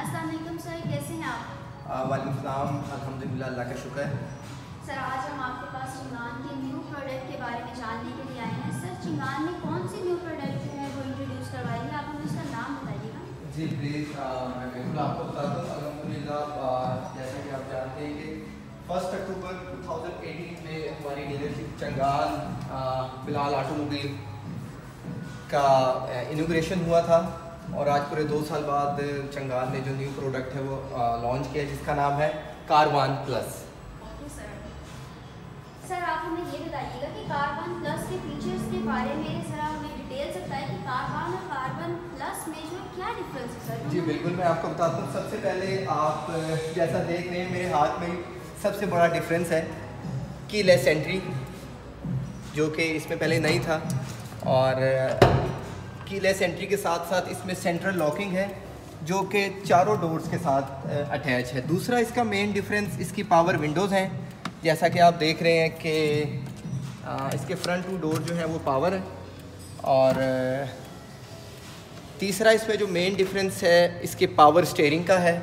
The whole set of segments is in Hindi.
अस्सलाम सर कैसे हैं आप? वालेकुम सलाम। अल्हम्दुलिल्लाह अल्लाह का शुक्र है। सर आज हम आपके पास चिंगान के न्यू प्रोडक्ट के बारे में जानने के लिए आए हैं। सर चिंगान में कौन सी न्यू प्रोडक्ट जो है वो इंट्रोड्यूस करवाएँगे? आप हमें उसका नाम बताइएगा। जी प्लीज़ मैं बिल्कुल आपको बता दूँ। अल्हम्दुलिल्लाह जैसा कि आप जानते हैं कि फ़र्स्ट अक्टूबर 2018 में हमारी डीलरशिप चंगाल बिलाल ऑटोमोबाइल का इनोग्रेशन हुआ था। और आज पूरे दो साल बाद चंगाल ने जो न्यू प्रोडक्ट है वो लॉन्च किया जिसका नाम है कारवान प्लस सर सर आप हमें ये बताइएगा कि कार्बन प्लस के फीचर्स के बारे में ज़रा हमें डिटेल से बताएँ कि कार्बन और कार्बन प्लस में जो क्या डिफरेंस है सर जी बिल्कुल मैं आपको बताता हूँ। सबसे पहले आप जैसा देख रहे हैं मेरे हाथ में सबसे बड़ा डिफरेंस है की लेस एंट्री जो कि इसमें पहले नहीं था। और कीलेस एंट्री के साथ साथ इसमें सेंट्रल लॉकिंग है, जो कि चारों डोर्स के साथ अटैच है। दूसरा इसका मेन डिफरेंस इसकी पावर विंडोज़ हैं। जैसा कि आप देख रहे हैं कि इसके फ्रंट टू डोर जो है वो पावर है। और तीसरा इसमें जो मेन डिफरेंस है, इसके पावर स्टेयरिंग का है।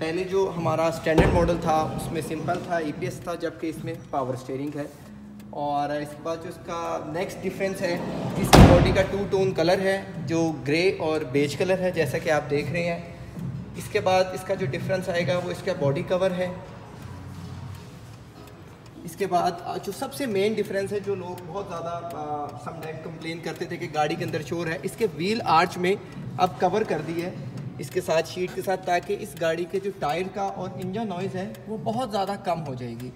पहले जो हमारा स्टैंडर्ड मॉडल था, उसमें सिंपल था ईपीएस था, जबकि इसमें पावर स्टेयरिंग है। और इसके बाद जो इसका नेक्स्ट डिफरेंस है, इसकी बॉडी का टू टोन कलर है, जो ग्रे और बेज कलर है, जैसा कि आप देख रहे हैं। इसके बाद इसका जो डिफरेंस आएगा, वो इसका बॉडी कवर है। इसके बाद जो सबसे मेन डिफरेंस है, जो लोग बहुत ज़्यादा समटाइम कंप्लेन करते थे कि गाड़ी के अंदर शोर है, इसके व्हील आर्च में अब कवर कर दी है। इसके साथ शीट के साथ ताकि इस गाड़ी के जो टायर का और इंजन नॉइज़ है, वो बहुत ज़्यादा कम हो जाएगी।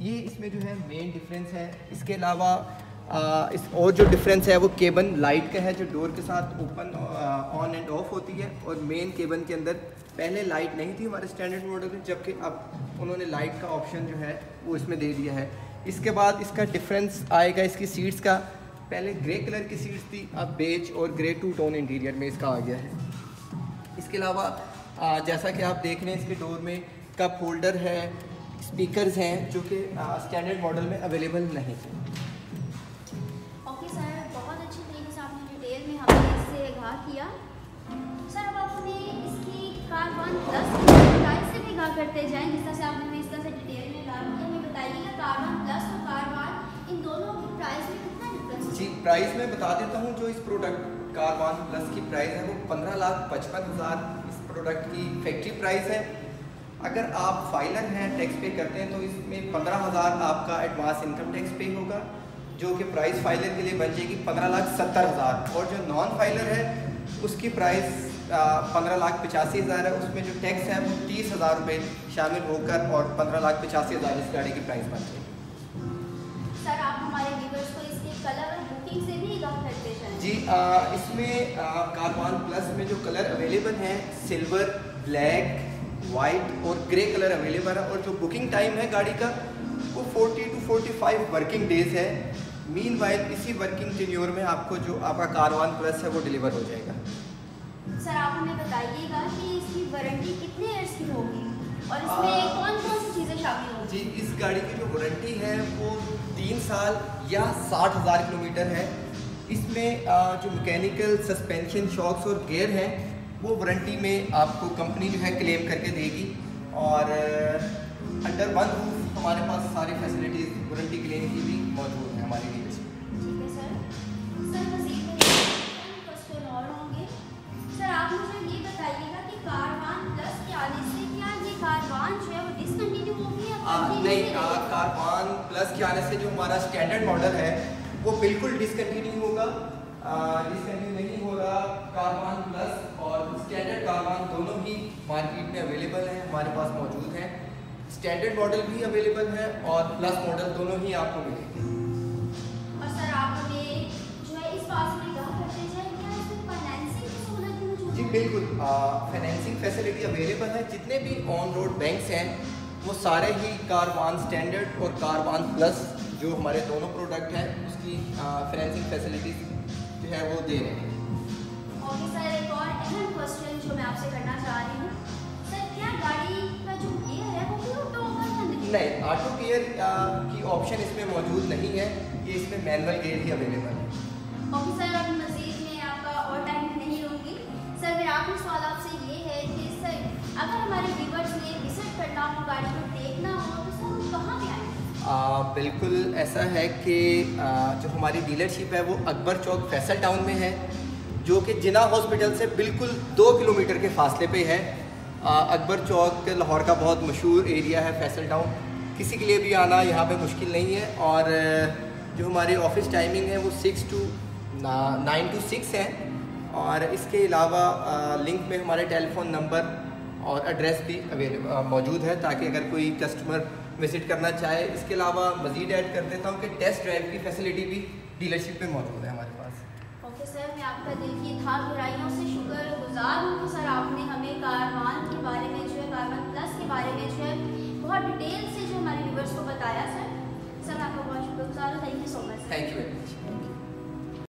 ये इसमें जो है मेन डिफरेंस है। इसके अलावा इस और जो डिफरेंस है, वो केबन लाइट का है, जो डोर के साथ ओपन ऑन एंड ऑफ़ होती है। और मेन केबन के अंदर पहले लाइट नहीं थी हमारे स्टैंडर्ड मॉडल में, जबकि अब उन्होंने लाइट का ऑप्शन जो है, वो इसमें दे दिया है। इसके बाद इसका डिफरेंस आएगा इसकी सीट्स का। पहले ग्रे कलर की सीट्स थी, अब बेज और ग्रे टू टोन इंटीरियर में इसका आ गया है। इसके अलावा जैसा कि आप देख रहे हैं, इसके डोर में कप होल्डर है स्पीकर्स हैं जो कि स्टैंडर्ड मॉडल में अवेलेबल नहीं थे। ओके सर बहुत अच्छी तरीके से आपने डिटेल में हमें इससे आगाह किया। सर अब आप हमें इसकी कार वन प्लस प्राइस से भी आगाह करते जाएँ जिस तरह से आपने हमें इस तरह से डिटेल में आगाह किया। हमें बताइएगा प्लस और इन दोनों की प्राइस में कितना डिफरेंस जी प्राइस में बता देता हूँ जो इस प्रोडक्ट कार वन प्लस की प्राइस है वो पंद्रह लाख पचपन हज़ार इस प्रोडक्ट की फैक्ट्री प्राइस है। अगर आप फाइलर हैं टैक्स पे करते हैं तो इसमें पंद्रह हज़ार आपका एडवांस इनकम टैक्स पे होगा जो कि प्राइस फाइलर के लिए बन जाएगी पंद्रह लाख सत्तर हज़ार। और जो नॉन फाइलर है उसकी प्राइस पंद्रह लाख पचासी हज़ार है। उसमें जो टैक्स है वो तीस हज़ार रुपये शामिल होकर और पंद्रह लाख पचासी हज़ार इस गाड़ी की प्राइस बन जाएगी। सर आप हमारे व्यूवर्स को इसके कलर और बुकिंग से भी करते हैं जी आ, इसमें कारवान प्लस में जो कलर अवेलेबल हैं सिल्वर ब्लैक वाइट और ग्रे कलर अवेलेबल है और जो बुकिंग टाइम है गाड़ी का वो 40 टू 45 वर्किंग डेज़ है। मीन वाइल इसी वर्किंग टेन्योर में आपको जो आपका कारवान प्लस है वो डिलीवर हो जाएगा। सर आप हमें बताइएगा कि इसकी वारंटी कितने ईयर्स की होगी? और इसमें कौन कौन सी चीज़ें शामिल होंगी? जी इस गाड़ी की जो वारंटी है वो तीन साल या साठ हज़ार किलोमीटर है। इसमें जो मैकेनिकल सस्पेंशन शॉक्स और गेयर हैं वो वारंटी में आपको कंपनी जो है क्लेम करके देगी और अंडर वन रूफ हमारे पास सारी फैसिलिटीज़ वारंटी क्लेम की भी मौजूद है हमारे लिए। है सर। सर मजीद क्वेश्चन और होंगे। सर आप मुझे ये बताइएगा कि कारवान प्लस के आने से क्या ये कारवान जो है वो डिसकंटिन्यू होगी या नहीं कारवान प्लस के आने से जो हमारा स्टैंडर्ड मॉडल है वो बिल्कुल डिसकंटिन्यू होगा। डिसकंटिन्यू नहीं हो रहा। कारवान प्लस और स्टैंडर्ड कारवान दोनों ही मार्केट में अवेलेबल हैं हमारे पास मौजूद हैं। स्टैंडर्ड मॉडल भी अवेलेबल है और प्लस मॉडल दोनों ही आपको मिलेंगे। और सर आप हमें जो है इस बात में जी बिल्कुल। फाइनेंसिंग फैसिलिटी अवेलेबल है। जितने भी ऑन रोड बैंक्स हैं वो सारे ही कार कारवान स्टैंडर्ड और कार कारवान प्लस जो हमारे दोनों प्रोडक्ट हैं उसकी फाइनेंसिंग फैसिलिटीज़ जो है वो दे रहे हैं। ओके सर एक और अहम क्वेश्चन जो मैं आपसे करना चाह रही हूँ। सर क्या गाड़ी का जो गियर है वो भी ऑटो होगा या नहीं नहीं ऑटो गियर की ऑप्शन इसमें मौजूद नहीं है। ये इसमें मैनुअल गियर ही अवेलेबल है। ओके सर अब मजीद में आपका और टाइम नहीं होगी। सर मेरा आखिरी सवाल आपसे ये है कि सर अगर हमारे व्यूवर्स ने विज़िट करना हो गाड़ी को देखना हो तो सर कहाँ पे आएँगे? आ, बिल्कुल ऐसा है कि आ, जो हमारी डीलरशिप है वो अकबर चौक फैसल टाउन में है। जो कि जिना हॉस्पिटल से बिल्कुल दो किलोमीटर के फासले पे है। अकबर चौक, लाहौर का बहुत मशहूर एरिया है, फैसल टाउन। किसी के लिए भी आना यहाँ पे मुश्किल नहीं है और, जो हमारी ऑफ़िस टाइमिंग है वो six to nine to six है। और इसके अलावा लिंक में हमारे टेलीफोन नंबर और एड्रेस भी अवेलेबल मौजूद है ताकि अगर कोई कस्टमर विज़िट करना चाहे। इसके अलावा मज़ीद ऐड कर देता हूँ कि टेस्ट ड्राइव की फैसिलिटी भी डीलरशिप में मौजूद है हमारे। सर देखिए, था बुराइयों से शुक्र गुजार हूँ, सर। आपने हमें कारवान के बारे में जो है, कारवान प्लस के बारे में जो है, बहुत डिटेल से जो हमारे व्यूवर्स को बताया, सर। सर, आपका बहुत शुक्र गुजार हूँ। Thank you so much. Thank you very much.